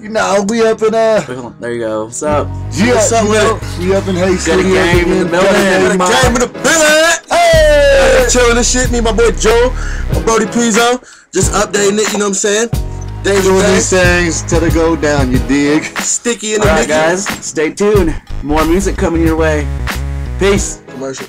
You know, we up in uh. There you go. What's up? Yeah, What's up you we up in Hastings. Gutta Game in the building. Gutta Game in the building. Hey! Chilling this shit. Me my boy Joe, my Brody Peezo, just updating it. You know what I'm saying? Dangerous Doing these things till they go down. You dig? Sticky in the Alright, guys. Stay tuned. More music coming your way. Peace. Commercial.